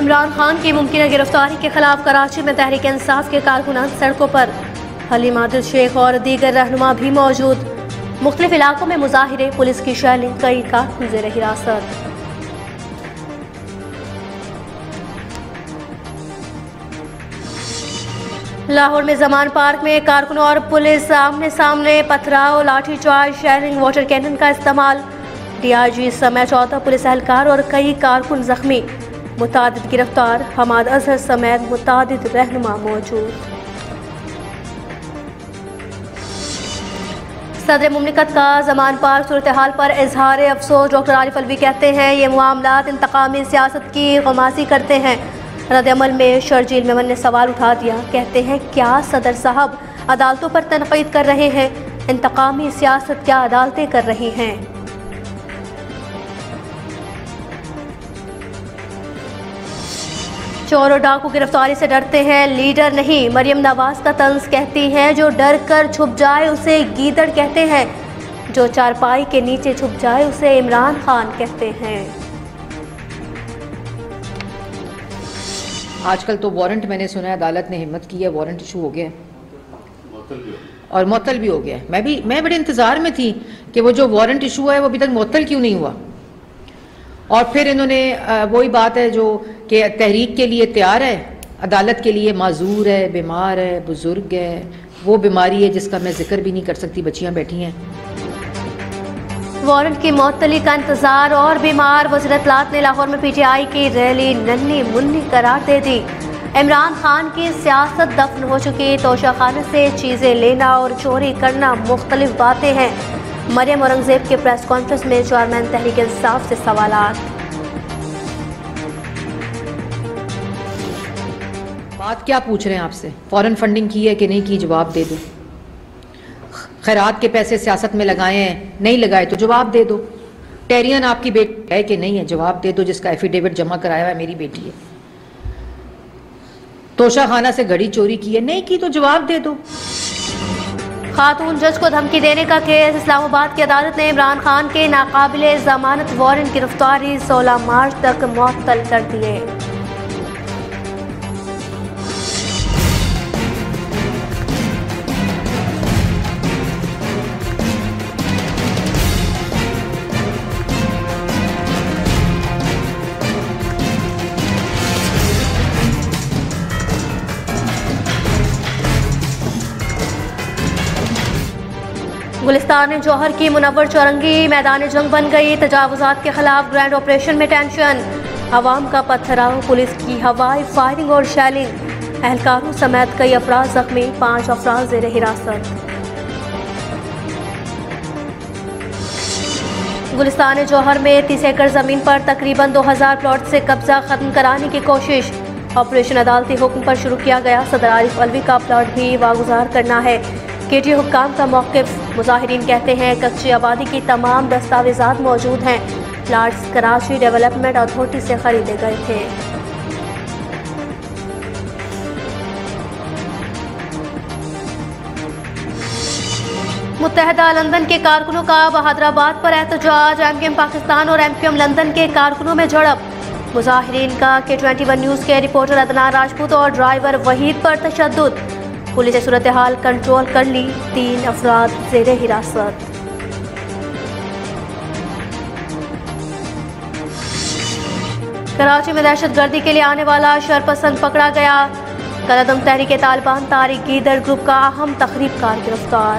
इमरान खान की मुमकिन गिरफ्तारी के खिलाफ कराची में तहरीक इंसाफ के कारकुनान सड़कों पर। हलीम आदिल शेख और दीगर रहनुमा भी मौजूद। मुख्तलिफ़ इलाकों में मुजाहरे, पुलिस की शैली, कई कारकुन जेर हिरासत। लाहौर में जमान पार्क में कारकुनों और पुलिस आमने सामने पथराव, लाठीचार्ज, शेयरिंग, वाटर कैनन का इस्तेमाल। डीआईजी समेत चौदह पुलिस एहलकार और कई कारकुन जख्मी। मुताद गिरफ़्तार। हमाद अजहर समेत मुताद रहनुमा मौजूद। सदर ममलिकत का जमान पार्क सूरत हाल पर इजहार अफसोस, डॉक्टर आरिफ अलवी कहते हैं, ये मामला इंतकामी सियासत की गमासी करते हैं। रद्दमल में शर्जील मेमन ने सवाल उठा दिया। कहते हैं, क्या सदर साहब अदालतों पर तनकीद कर रहे हैं? इंतकामी सियासत क्या अदालतें कर रही हैं? चोर और डाकू गिरफ्तारी से डरते हैं। लीडर नहीं, मरियम नवाज़ का तंज कहती हैं, जो डर कर छुप जाए उसे गीदड़ कहते हैं। जो चारपाई के नीचे छुप जाए उसे इमरान खान कहते हैं। आजकल तो वारंट मैंने सुना है, अदालत ने हिम्मत की है, वारंट इशू हो गया और मुअत्तल भी हो गया मैं भी, मैं बड़े इंतज़ार में थी कि वो जो वारंट इशू है, वो अभी तक मुअत्तल क्यों नहीं हुआ? और फिर इन्होंने वही बात है जो कि तहरीक के लिए तैयार है, अदालत के लिए माजूर है, बीमार है, बुज़ुर्ग है, वो बीमारी है जिसका मैं ज़िक्र भी नहीं कर सकती, बच्चियाँ बैठी हैं। वारंट की मअतली का इंतज़ार, और बीमार वजरतलात ने लाहौर में पीटीआई की रैली नन्नी मुन्नी करार दे दी। इमरान खान की सियासत दफन हो चुकी, तोशा खाने से चीज़ें लेना और चोरी करना मुख्तलिफ़ बातें हैं। मरियम औरंगज़ेब के प्रेस कॉन्फ्रेंस में चेयरमैन तहरीक इंसाफ से सवाल बात क्या पूछ रहे हैं आपसे? फॉरेन फंडिंग की है कि नहीं की? जवाब दे दो। खैरात के पैसे सियासत में लगाए हैं, नहीं लगाए तो जवाब दे दो। टेरियन आपकी बेटी है कि नहीं है? जवाब दे दो, जिसका एफिडेविट जमा कराया है, मेरी बेटी है। तोशा खाना से घड़ी चोरी की है, नहीं की तो जवाब दे दो। खातून जज को धमकी देने का केस। इस्लामाबाद की अदालत ने इमरान खान के नाकाबिल जमानत वारंट गिरफ्तारी 16 मार्च तक मुअत्तल कर दिए गुलिस्तान जौहर की मुनवर चौरंगी मैदान जंग बन गई। तजावजात के खिलाफ ग्रैंड ऑपरेशन में टेंशन आवाम का पत्थराव पुलिस की हवाई फायरिंग और शैलिंग एहलकारों समेत कई अफराज जख्मी, पाँच अफराज जेर हिरासत। गुलिस्तान जौहर में तीस एकड़ ज़मीन पर तकरीबन 2000 प्लॉट से कब्जा खत्म कराने की कोशिश। ऑपरेशन अदालती हुक्म पर शुरू किया गया। सदर आरिफ अलवी का प्लॉट भी वागुजार करना है। के टी हुकाम का मौकफ। मुजाहरीन कहते हैं, कच्ची आबादी की तमाम दस्तावेजा मौजूद हैं। प्लाट्स, कराची डेवलपमेंट अथॉरिटी से खरीदे गए थे। मुतहदा लंदन के कारकुनों का बहादराबाद पर एहतजाज। एम एम पाकिस्तान और एम एम लंदन के कारकुनों में झड़प। मुजाहरीन का के ट्वेंटी वन न्यूज़ के रिपोर्टर अदनान राजपूत और ड्राइवर वहीद पर तशद पुलिस ने सूरत हाल कंट्रोल कर ली। तीन अफराद जेर हिरासत। कराची में दहशत गर्दी के लिए आने वाला शरपसंद पकड़ा गया। कलदम तहरीक तालिबान तारिक गीदर ग्रुप का अहम तकरीब कार गिरफ़्तार।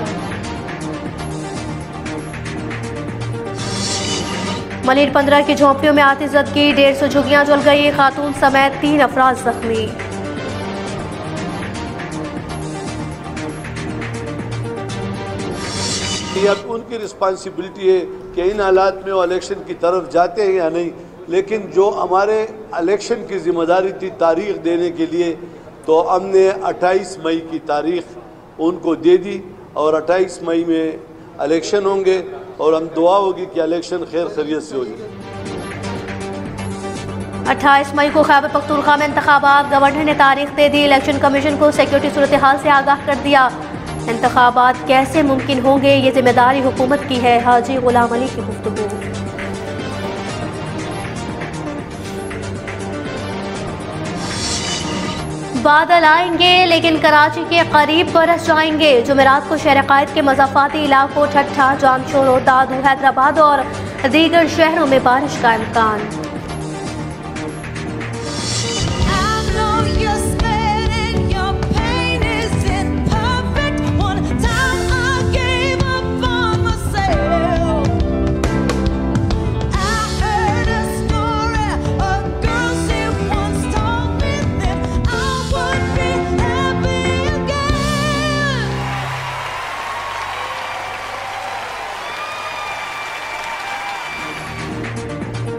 मलिर पंद्रह की झोंपड़ियों में आतिजत की, डेढ़ सौ झुगियाँ जल गई, खातून समेत तीन अफराज जख्मी। ये अब उनकी रिस्पॉन्सिबिलिटी है कि इन हालात में वो इलेक्शन की तरफ़ जाते हैं या नहीं। लेकिन जो हमारे इलेक्शन की ज़िम्मेदारी थी तारीख देने के लिए तो हमने 28 मई की तारीख उनको दे दी और 28 मई में इलेक्शन होंगे और हम दुआ होगी कि इलेक्शन खैर खरीत से हो जाए। अट्ठाईस मई को खैबर पख्तूनख्वा में इंतबात गवर्नर ने तारीख दे दी इलेक्शन कमीशन को सिक्योरिटी सूरत हाल से आगाह कर दिया। इंतबात कैसे मुमकिन होंगे? ये ज़िम्मेदारी हुकूमत की है। हाजी गुलाम अली की गुफ्तु बादल आएँगे, लेकिन कराची के करीब बरस जाएँगे। जुमेरात को शहर कायद के मजाफाती इलाकों, ठट्ठा जामशोड़ो दादू हैदराबाद और दीगर शहरों में बारिश का इम्कान।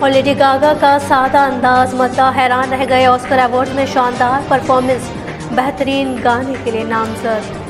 और लेडी गागा का सादा अंदाज मद्दा हैरान रह गए ऑस्कर अवार्ड में शानदार परफॉर्मेंस बेहतरीन गाने के लिए नामजद।